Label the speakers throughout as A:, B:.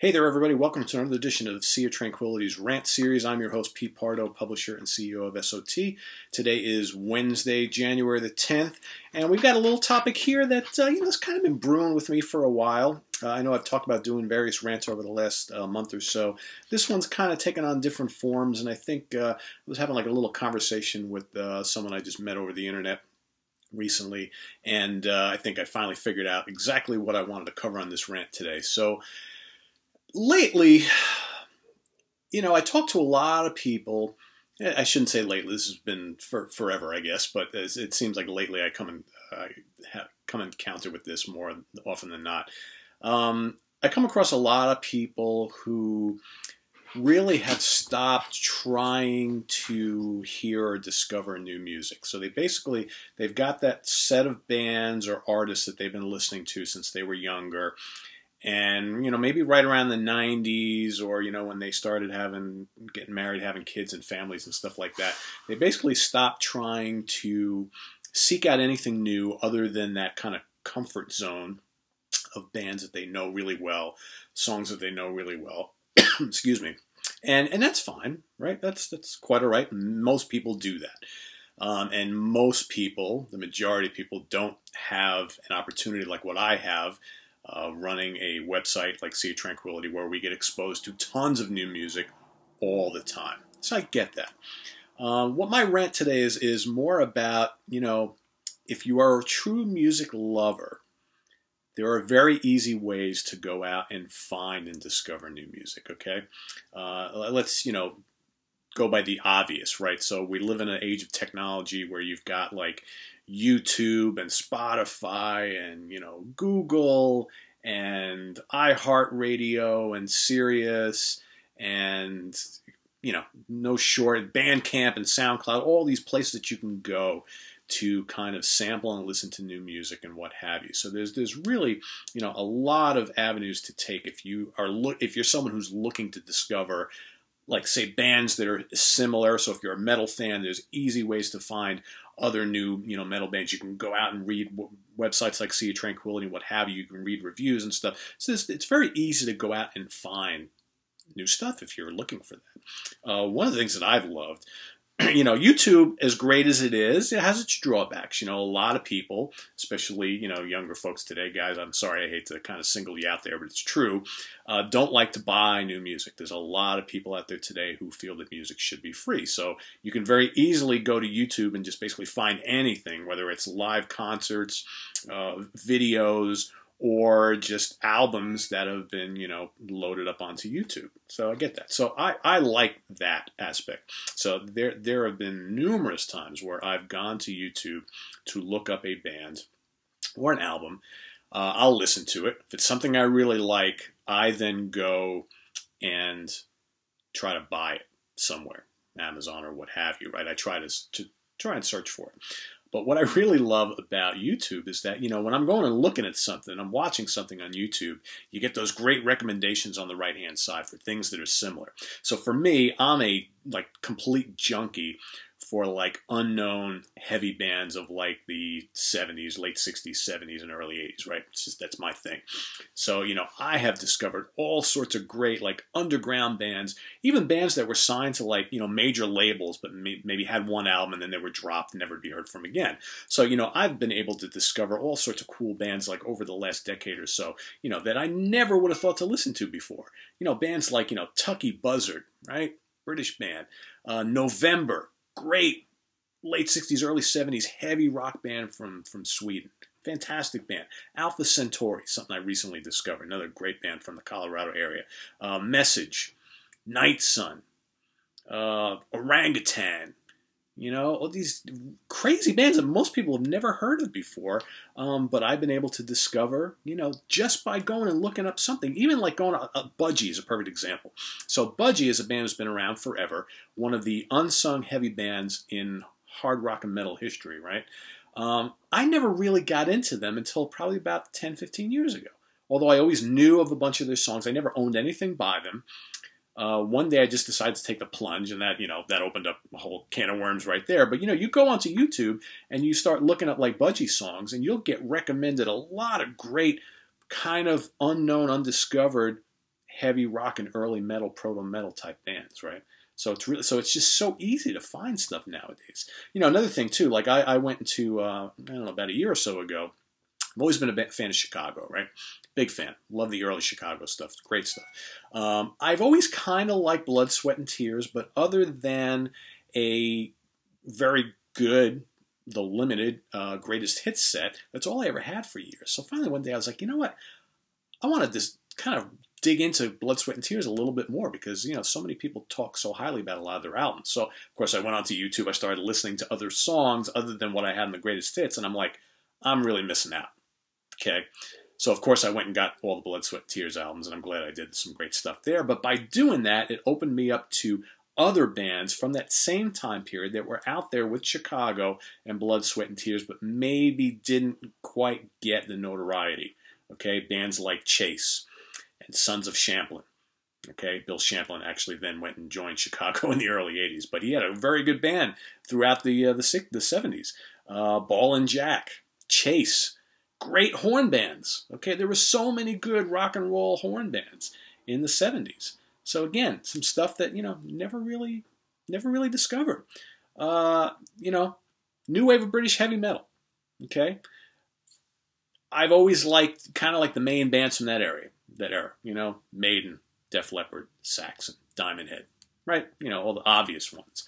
A: Hey there, everybody. Welcome to another edition of Sea of Tranquility's Rant Series. I'm your host, Pete Pardo, publisher and CEO of SOT. Today is Wednesday, January the 10th, and we've got a little topic here that, uh, you know, has kind of been brewing with me for a while. Uh, I know I've talked about doing various rants over the last uh, month or so. This one's kind of taken on different forms, and I think uh, I was having like a little conversation with uh, someone I just met over the internet recently, and uh, I think I finally figured out exactly what I wanted to cover on this rant today. So, lately, you know, I talk to a lot of people. I shouldn't say lately. This has been for forever, I guess. But it seems like lately I come and uh, have come encounter with this more often than not. Um, I come across a lot of people who really have stopped trying to hear or discover new music. So they basically they've got that set of bands or artists that they've been listening to since they were younger, and you know maybe right around the 90s or you know when they started having getting married having kids and families and stuff like that they basically stopped trying to seek out anything new other than that kind of comfort zone of bands that they know really well songs that they know really well. Excuse me. And and that's fine right? That's that's quite all right. Most people do that. Um, and most people the majority of people don't have an opportunity like what i have uh, running a website like Sea Tranquility where we get exposed to tons of new music all the time. So I get that. Um, what my rant today is is more about you know if you are a true music lover, there are very easy ways to go out and find and discover new music. Okay, uh, let's you know go by the obvious, right? So we live in an age of technology where you've got like YouTube and Spotify and you know Google and iHeartRadio and Sirius and you know no short Bandcamp and SoundCloud, all these places that you can go to kind of sample and listen to new music and what have you. So there's there's really you know a lot of avenues to take if you are look if you're someone who's looking to discover like say bands that are similar. So if you're a metal fan, there's easy ways to find other new you know metal bands. You can go out and read websites like Sea of Tranquility, what have you. You can read reviews and stuff. So it's, it's very easy to go out and find new stuff if you're looking for that. Uh, one of the things that I've loved you know, YouTube, as great as it is, it has its drawbacks. You know, a lot of people, especially, you know, younger folks today, guys, I'm sorry, I hate to kind of single you out there, but it's true, uh, don't like to buy new music. There's a lot of people out there today who feel that music should be free. So you can very easily go to YouTube and just basically find anything, whether it's live concerts, uh, videos, or just albums that have been, you know, loaded up onto YouTube. So I get that. So I, I like that aspect. So there there have been numerous times where I've gone to YouTube to look up a band or an album. Uh, I'll listen to it. If it's something I really like, I then go and try to buy it somewhere, Amazon or what have you. Right? I try to to try and search for it. But what I really love about YouTube is that, you know, when I'm going and looking at something, I'm watching something on YouTube, you get those great recommendations on the right hand side for things that are similar. So for me, I'm a like complete junkie for like unknown heavy bands of like the 70s, late 60s, 70s, and early 80s, right? Just that's my thing. So, you know, I have discovered all sorts of great like underground bands, even bands that were signed to like, you know, major labels, but maybe had one album and then they were dropped never to be heard from again. So, you know, I've been able to discover all sorts of cool bands like over the last decade or so, you know, that I never would have thought to listen to before. You know, bands like, you know, Tucky Buzzard, right? British band. Uh, November, great late 60s, early 70s heavy rock band from, from Sweden. Fantastic band. Alpha Centauri, something I recently discovered, another great band from the Colorado area. Uh, Message, Night Sun, uh, Orangutan, you know, all these crazy bands that most people have never heard of before, um, but I've been able to discover, you know, just by going and looking up something. Even like going, uh, uh, Budgie is a perfect example. So Budgie is a band that's been around forever, one of the unsung heavy bands in hard rock and metal history, right? Um, I never really got into them until probably about 10, 15 years ago. Although I always knew of a bunch of their songs, I never owned anything by them. Uh, one day I just decided to take the plunge, and that you know that opened up a whole can of worms right there. But you know, you go onto YouTube and you start looking up like Budgie songs, and you'll get recommended a lot of great, kind of unknown, undiscovered, heavy rock and early metal, proto metal type bands, right? So it's really so it's just so easy to find stuff nowadays. You know, another thing too, like I, I went into uh, I don't know about a year or so ago. I've always been a fan of Chicago, right? Big fan. Love the early Chicago stuff. Great stuff. Um, I've always kind of liked Blood, Sweat, and Tears, but other than a very good, the limited uh, greatest hits set, that's all I ever had for years. So finally one day I was like, you know what? I want to just kind of dig into Blood, Sweat, and Tears a little bit more because you know so many people talk so highly about a lot of their albums. So of course I went onto YouTube. I started listening to other songs other than what I had in the greatest hits, and I'm like, I'm really missing out. Okay, so of course I went and got all the Blood, Sweat, Tears albums, and I'm glad I did some great stuff there. But by doing that, it opened me up to other bands from that same time period that were out there with Chicago and Blood, Sweat, and Tears, but maybe didn't quite get the notoriety. Okay, bands like Chase and Sons of Champlin. Okay, Bill Champlin actually then went and joined Chicago in the early '80s, but he had a very good band throughout the uh, the, the '70s. Uh, Ballin' Jack, Chase, great horn bands. Okay, there were so many good rock and roll horn bands in the 70s. So again, some stuff that you know never really, never really discovered. Uh, you know, new wave of British heavy metal. Okay, I've always liked kind of like the main bands from that area, that era. You know, Maiden, Def Leppard, Saxon, Diamond Head, right? You know, all the obvious ones.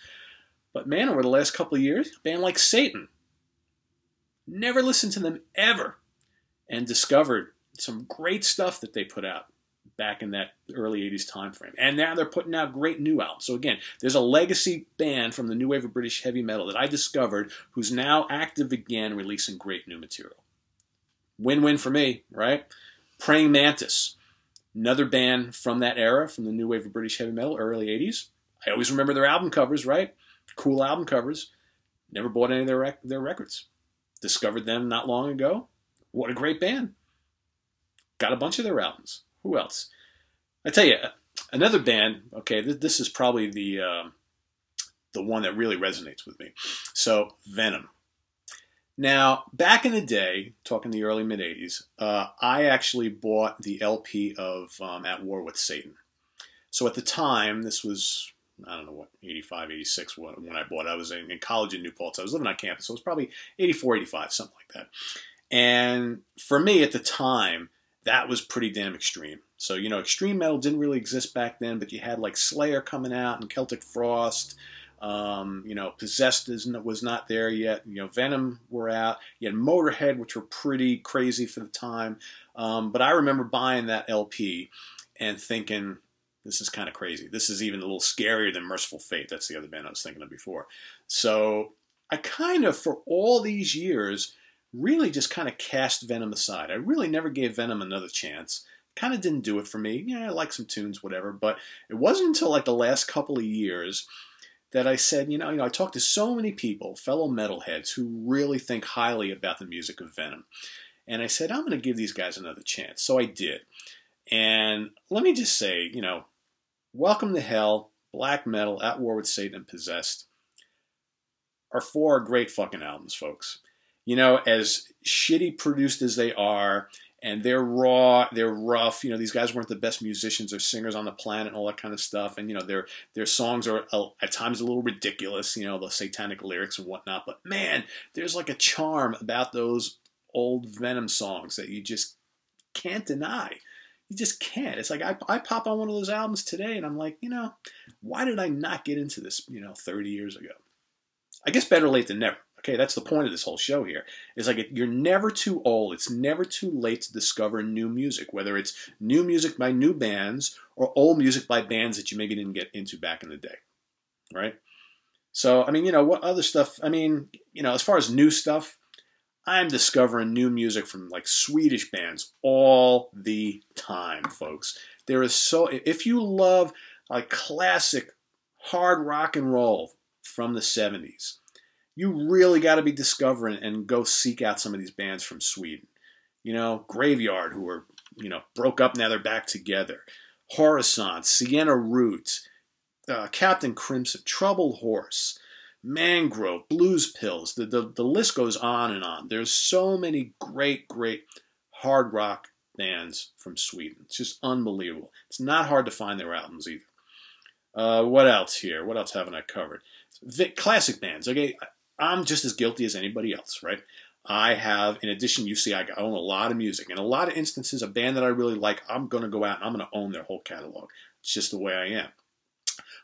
A: But man, over the last couple of years, a band like Satan. Never listened to them ever and discovered some great stuff that they put out back in that early 80s time frame. And now they're putting out great new albums. So again, there's a legacy band from the new wave of British heavy metal that I discovered who's now active again releasing great new material. Win-win for me, right? Praying Mantis, another band from that era, from the new wave of British heavy metal, early 80s. I always remember their album covers, right? Cool album covers. Never bought any of their, rec- their records. Discovered them not long ago what a great band. Got a bunch of their albums. Who else? I tell you, another band. Okay, this is probably the um, the one that really resonates with me. So Venom. Now, back in the day, talking the early mid '80s, uh, I actually bought the LP of um, At War with Satan. So at the time, this was I don't know what 85, 86 when, I bought it. I was in, in college in New Paltz. I was living on campus, so it was probably 84, 85, something like that. And for me at the time, that was pretty damn extreme. So, you know, extreme metal didn't really exist back then, but you had like Slayer coming out and Celtic Frost. Um, you know, Possessed was not there yet. You know, Venom were out. You had Motorhead, which were pretty crazy for the time. Um, but I remember buying that LP and thinking, this is kind of crazy. This is even a little scarier than Mercyful Fate. That's the other band I was thinking of before. So I kind of, for all these years, really just kind of cast Venom aside. I really never gave Venom another chance. Kind of didn't do it for me. Yeah, I like some tunes, whatever. But it wasn't until like the last couple of years that I said, you know, you know, I talked to so many people, fellow metalheads, who really think highly about the music of Venom. And I said, I'm going to give these guys another chance. So I did. And let me just say, you know, Welcome to Hell, Black Metal, At War with Satan, and Possessed are four great fucking albums, folks you know, as shitty produced as they are, and they're raw, they're rough. You know, these guys weren't the best musicians or singers on the planet, and all that kind of stuff. And you know, their their songs are at times a little ridiculous. You know, the satanic lyrics and whatnot. But man, there's like a charm about those old Venom songs that you just can't deny. You just can't. It's like I, I pop on one of those albums today, and I'm like, you know, why did I not get into this? You know, 30 years ago. I guess better late than never. Okay, that's the point of this whole show here. It's like you're never too old. It's never too late to discover new music, whether it's new music by new bands or old music by bands that you maybe didn't get into back in the day. Right? So, I mean, you know, what other stuff? I mean, you know, as far as new stuff, I'm discovering new music from like Swedish bands all the time, folks. There is so, if you love like classic hard rock and roll from the 70s, you really got to be discovering and go seek out some of these bands from Sweden. You know, Graveyard, who were, you know, broke up, now they're back together. Horisont, Siena Roots, uh, Captain Crimson, Troubled Horse, Mangrove, Blues Pills. The, the, the list goes on and on. There's so many great, great hard rock bands from Sweden. It's just unbelievable. It's not hard to find their albums either. Uh, what else here? What else haven't I covered? Classic bands. Okay, I'm just as guilty as anybody else, right? I have, in addition, you see, I own a lot of music. In a lot of instances, a band that I really like, I'm going to go out and I'm going to own their whole catalog. It's just the way I am.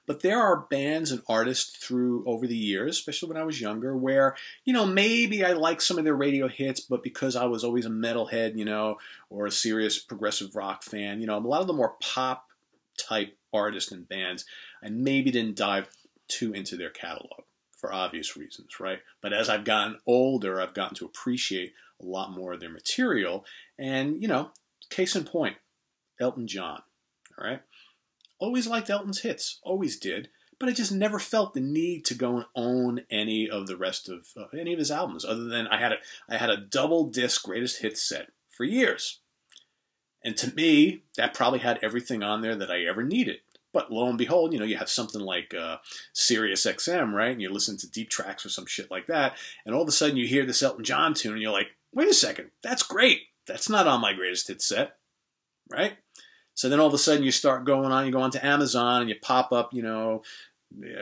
A: But there are bands and artists through over the years, especially when I was younger, where, you know, maybe I like some of their radio hits, but because I was always a metalhead, you know, or a serious progressive rock fan, you know, a lot of the more pop type artists and bands, I maybe didn't dive too into their catalog for obvious reasons, right? But as I've gotten older, I've gotten to appreciate a lot more of their material. And, you know, case in point, Elton John, all right? Always liked Elton's hits, always did, but I just never felt the need to go and own any of the rest of uh, any of his albums, other than I had a I had a double disc greatest hits set for years, and to me that probably had everything on there that I ever needed. But lo and behold, you know, you have something like uh, Sirius XM, right? And you listen to deep tracks or some shit like that, and all of a sudden you hear this Elton John tune, and you're like, wait a second, that's great. That's not on my greatest hits set, right? So then all of a sudden you start going on, you go onto Amazon and you pop up, you know,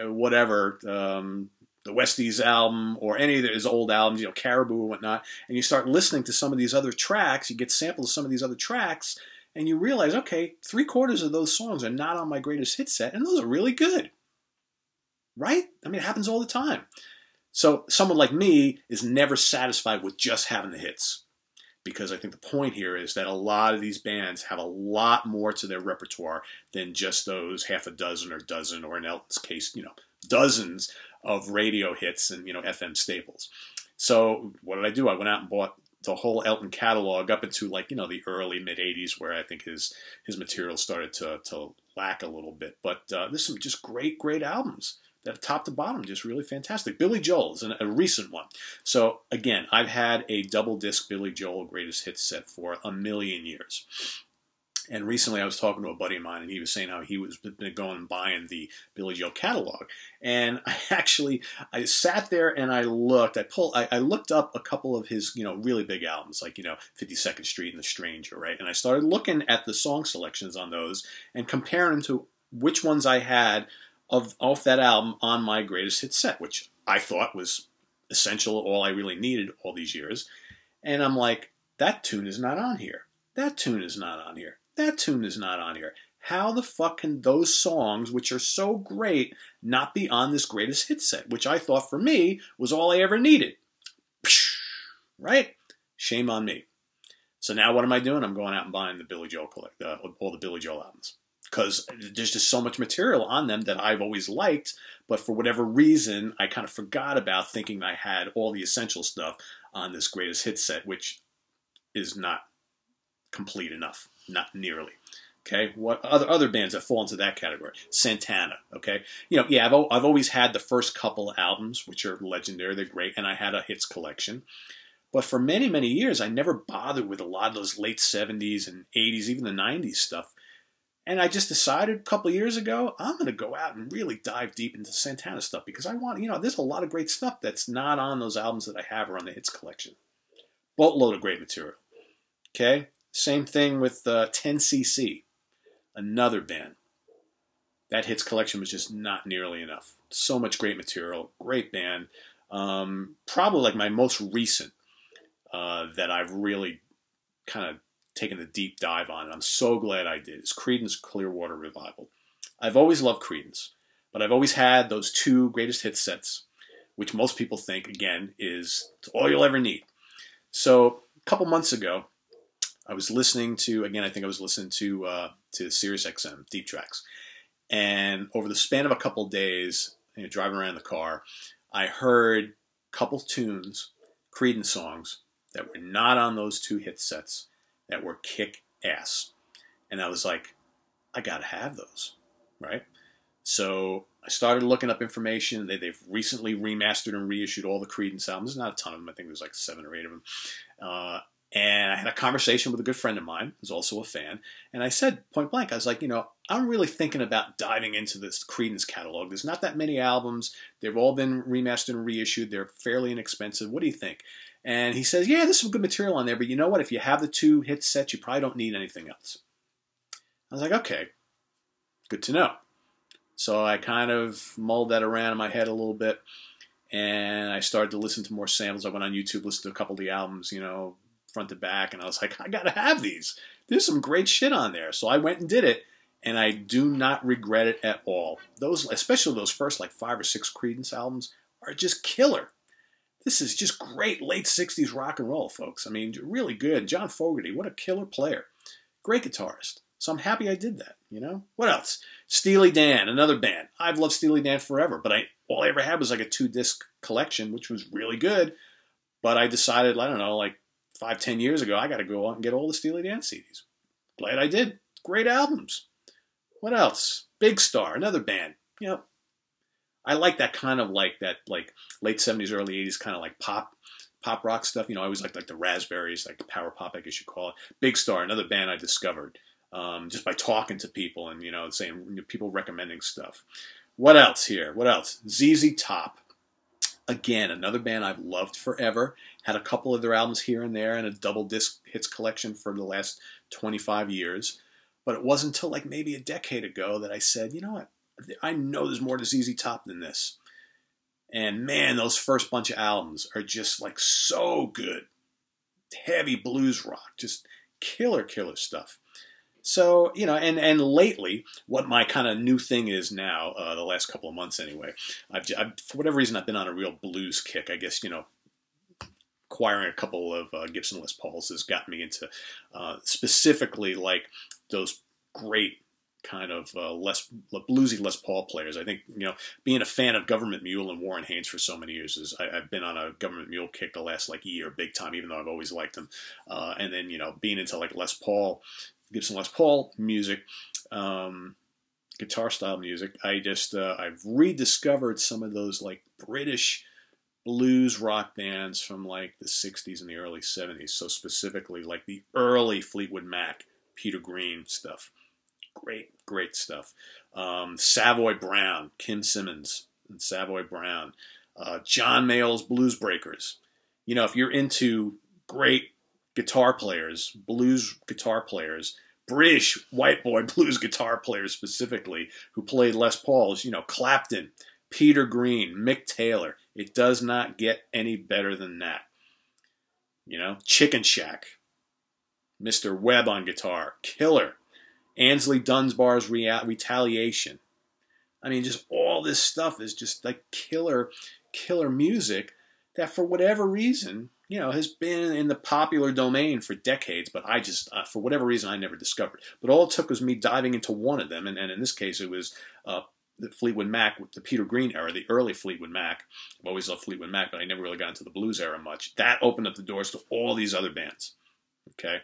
A: whatever, um, the Westies album or any of his old albums, you know, Caribou and whatnot, and you start listening to some of these other tracks, you get samples of some of these other tracks, and you realize, okay, three quarters of those songs are not on my greatest hit set, and those are really good. Right? I mean, it happens all the time. So someone like me is never satisfied with just having the hits because I think the point here is that a lot of these bands have a lot more to their repertoire than just those half a dozen or dozen, or in Elton's case, you know, dozens of radio hits and you know FM staples. So what did I do? I went out and bought the whole Elton catalog up into like you know the early mid '80s, where I think his his material started to to lack a little bit. But uh, there's some just great great albums that top to bottom just really fantastic. Billy Joel is an, a recent one. So again, I've had a double disc Billy Joel greatest hits set for a million years. And recently, I was talking to a buddy of mine, and he was saying how he was going and buying the Billy Joel catalog. And I actually, I sat there and I looked. I pulled, I, I looked up a couple of his, you know, really big albums, like you know, 52nd Street and The Stranger, right? And I started looking at the song selections on those and comparing them to which ones I had of off that album on my greatest hit set, which I thought was essential, all I really needed all these years. And I'm like, that tune is not on here. That tune is not on here. That tune is not on here. How the fuck can those songs, which are so great, not be on this greatest hit set, which I thought for me was all I ever needed? Right? Shame on me. So now what am I doing? I'm going out and buying the Billy Joel collect, uh, all the Billy Joel albums because there's just so much material on them that I've always liked, but for whatever reason, I kind of forgot about thinking I had all the essential stuff on this greatest hit set, which is not complete enough, not nearly. Okay, what other other bands that fall into that category? Santana. Okay, you know, yeah, I've I've always had the first couple albums, which are legendary, they're great, and I had a hits collection. But for many many years, I never bothered with a lot of those late '70s and '80s, even the '90s stuff and I just decided a couple years ago, I'm going to go out and really dive deep into Santana stuff because I want, you know, there's a lot of great stuff that's not on those albums that I have or on the hits collection. Boatload of great material. Okay? Same thing with uh, 10cc, another band. That hits collection was just not nearly enough. So much great material, great band. Um, probably like my most recent uh, that I've really kind of taken a deep dive on, and I'm so glad I did, is Creedence Clearwater Revival. I've always loved Creedence, but I've always had those two greatest hit sets, which most people think, again, is all you'll ever need. So a couple months ago, I was listening to, again, I think I was listening to uh, to Sirius XM, Deep Tracks. And over the span of a couple days, you know, driving around in the car, I heard a couple tunes, Creedence songs, that were not on those two hit sets that were kick ass. And I was like, I got to have those, right? So I started looking up information. They, they've recently remastered and reissued all the Creedence albums. There's not a ton of them. I think there's like seven or eight of them. Uh, and I had a conversation with a good friend of mine who's also a fan. And I said point blank, I was like, you know, I'm really thinking about diving into this Creedence catalog. There's not that many albums. They've all been remastered and reissued. They're fairly inexpensive. What do you think? And he says, yeah, there's some good material on there, but you know what? If you have the two hit sets, you probably don't need anything else. I was like, okay, good to know. So I kind of mulled that around in my head a little bit, and I started to listen to more samples. I went on YouTube, listened to a couple of the albums, you know, front to back, and I was like, I gotta have these. There's some great shit on there. So I went and did it, and I do not regret it at all. Those, especially those first like five or six Creedence albums, are just killer. This is just great late '60s rock and roll, folks. I mean, really good. John Fogerty, what a killer player, great guitarist. So I'm happy I did that. You know what else? Steely Dan, another band. I've loved Steely Dan forever, but I all I ever had was like a two disc collection, which was really good. But I decided, I don't know, like five, ten years ago, I got to go out and get all the Steely Dan CDs. Glad I did. Great albums. What else? Big Star, another band. You know, I like that kind of like that like late seventies, early eighties kind of like pop pop rock stuff. You know, I always liked like the Raspberries, like the power pop, I guess you call it. Big Star, another band I discovered um, just by talking to people and you know saying people recommending stuff. What else here? What else? ZZ Top. Again, another band I've loved forever. Had a couple of their albums here and there and a double disc hits collection for the last 25 years. But it wasn't until like maybe a decade ago that I said, you know what? I know there's more to ZZ Top than this. And man, those first bunch of albums are just like so good. Heavy blues rock, just killer, killer stuff. So you know, and and lately, what my kind of new thing is now, uh, the last couple of months anyway, I've, I've, for whatever reason I've been on a real blues kick. I guess you know, acquiring a couple of uh, Gibson Les Pauls has got me into uh, specifically like those great kind of uh, less bluesy Les Paul players. I think you know, being a fan of Government Mule and Warren Haynes for so many years is I, have been on a Government Mule kick the last like year, big time. Even though I've always liked them, uh, and then you know, being into like Les Paul Gibson Les Paul music, um, guitar style music. I just uh, I've rediscovered some of those like British blues rock bands from like the 60s and the early 70s. So specifically like the early Fleetwood Mac, Peter Green stuff. Great, great stuff. Um, Savoy Brown, Kim Simmonds and Savoy Brown. Uh, John Mayall's Blues Breakers. You know, if you're into great guitar players, blues guitar players, British white boy blues guitar players specifically, who played Les Pauls, you know, Clapton, Peter Green, Mick Taylor. It does not get any better than that. You know, Chicken Shack, Mr. Webb on guitar, killer. Aynsley Dunbar's Retaliation. I mean, just all this stuff is just like killer, killer music that for whatever reason you know, has been in the popular domain for decades, but I just, uh, for whatever reason, I never discovered. But all it took was me diving into one of them, and, and in this case, it was uh, the Fleetwood Mac, the Peter Green era, the early Fleetwood Mac. I've always loved Fleetwood Mac, but I never really got into the blues era much. That opened up the doors to all these other bands. Okay,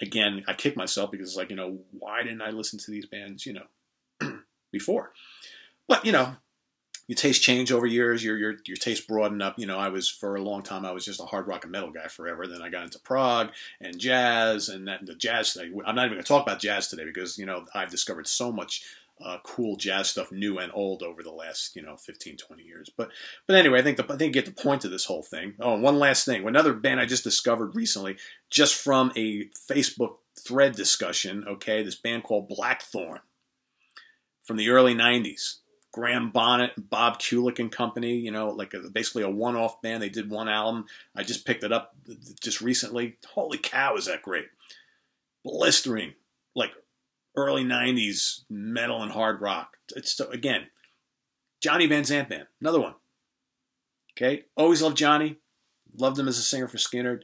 A: again, I kick myself because it's like, you know, why didn't I listen to these bands, you know, before? But you know, your taste change over years. Your your your taste broaden up. You know, I was for a long time I was just a hard rock and metal guy forever. Then I got into prog and jazz and that the jazz thing. I'm not even to talk about jazz today because you know I've discovered so much uh, cool jazz stuff, new and old, over the last you know 15, 20 years. But but anyway, I think the, I think you get the point of this whole thing. Oh, one last thing. Another band I just discovered recently, just from a Facebook thread discussion. Okay, this band called Blackthorne from the early '90s. Graham Bonnet, and Bob Kulick and Company, you know, like a, basically a one-off band. They did one album. I just picked it up just recently. Holy cow, is that great! Blistering, like early '90s metal and hard rock. It's again, Johnny Van Zant band, another one. Okay, always loved Johnny. Loved him as a singer for Skynyrd.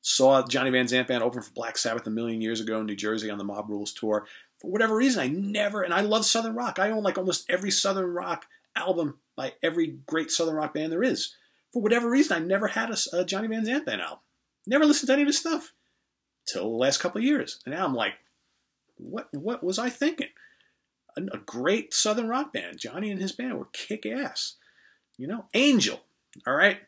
A: Saw Johnny Van Zant band open for Black Sabbath a million years ago in New Jersey on the Mob Rules tour for whatever reason, I never, and I love Southern rock. I own like almost every Southern rock album by every great Southern rock band there is. For whatever reason, I never had a, a Johnny Van Zant band album. Never listened to any of his stuff till the last couple of years. And now I'm like, what what was I thinking? A, a great Southern rock band. Johnny and his band were kick ass. You know, Angel. All right.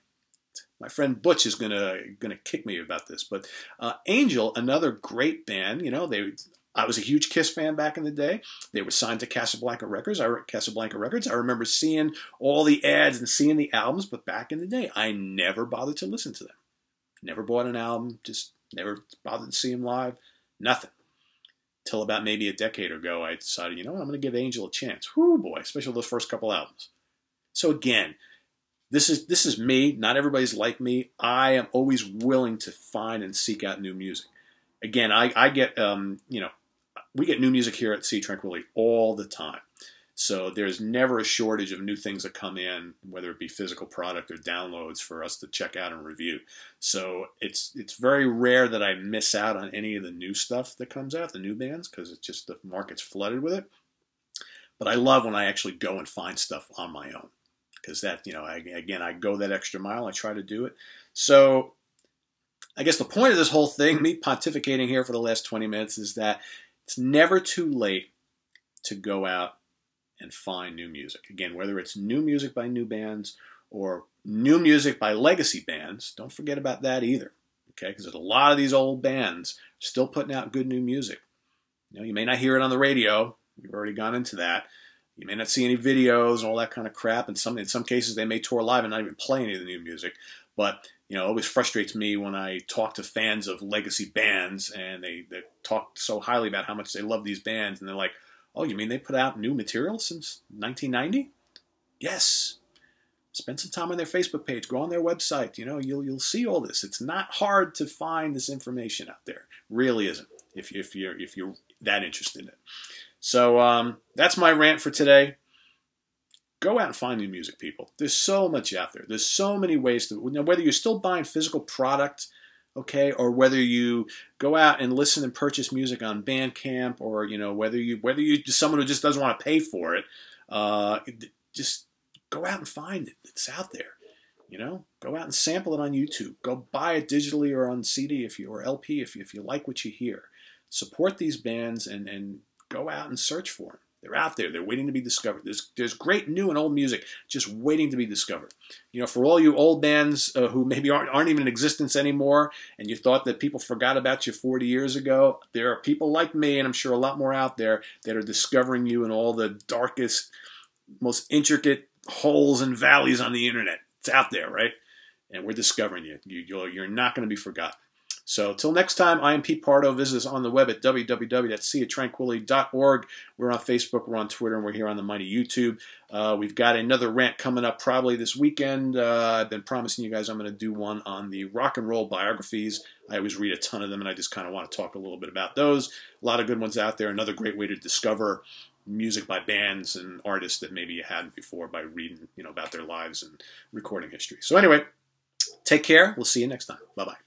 A: My friend Butch is gonna gonna kick me about this, but uh, Angel, another great band. You know, they I was a huge Kiss fan back in the day. They were signed to Casablanca Records. I Casablanca Records. I remember seeing all the ads and seeing the albums, but back in the day, I never bothered to listen to them. Never bought an album, just never bothered to see them live, nothing. Till about maybe a decade ago, I decided, you know what, I'm going to give Angel a chance. Whoo boy, especially those first couple albums. So again, this is this is me. Not everybody's like me. I am always willing to find and seek out new music. Again, I, I get um, you know we get new music here at Sea Tranquility all the time. So there's never a shortage of new things that come in, whether it be physical product or downloads for us to check out and review. So it's it's very rare that I miss out on any of the new stuff that comes out, the new bands, because it's just the market's flooded with it. But I love when I actually go and find stuff on my own, because that you know I, again I go that extra mile. I try to do it. So I guess the point of this whole thing, me pontificating here for the last 20 minutes, is that it's never too late to go out and find new music. Again, whether it's new music by new bands or new music by legacy bands, don't forget about that either. Okay, because a lot of these old bands still putting out good new music. You know, you may not hear it on the radio. We've already gone into that. You may not see any videos and all that kind of crap. And some in some cases they may tour live and not even play any of the new music. But you know, it always frustrates me when I talk to fans of legacy bands and they, they talk so highly about how much they love these bands, and they're like, Oh, you mean they put out new material since 1990? Yes. Spend some time on their Facebook page. Go on their website. You know, you'll you'll see all this. It's not hard to find this information out there. Really isn't. If if you're if you're that interested in it. So um, that's my rant for today. Go out and find new music, people. There's so much out there. There's so many ways to. Know, whether you're still buying physical product okay? Or whether you go out and listen and purchase music on bandcamp or you know whether you whether you just someone who just doesn't want to pay for it uh, just go out and find it it's out there you know? Go out and sample it on youtube. Go buy it digitally or on cd if you or lp if you, if you like what you hear. Support these bands and and go out and search for them they're out there. They're waiting to be discovered. There's there's great new and old music just waiting to be discovered. You know, for all you old bands uh, who maybe aren't, aren't even in existence anymore, and you thought that people forgot about you 40 years ago, there are people like me, and I'm sure a lot more out there that are discovering you in all the darkest, most intricate holes and valleys on the internet. It's out there, right? And we're discovering you. you you're, you're not going to be forgotten. So till next time, I am Pete Pardo. Visit us on the web at www.seaoftranquility.org. We're on Facebook, we're on Twitter, and we're here on the mighty YouTube. Uh, we've got another rant coming up probably this weekend. Uh, I've been promising you guys I'm going to do one on the rock and roll biographies. I always read a ton of them, and I just kind of want to talk a little bit about those. A lot of good ones out there. Another great way to discover music by bands and artists that maybe you hadn't before by reading, you know, about their lives and recording history. So anyway, take care. We'll see you next time. Bye bye.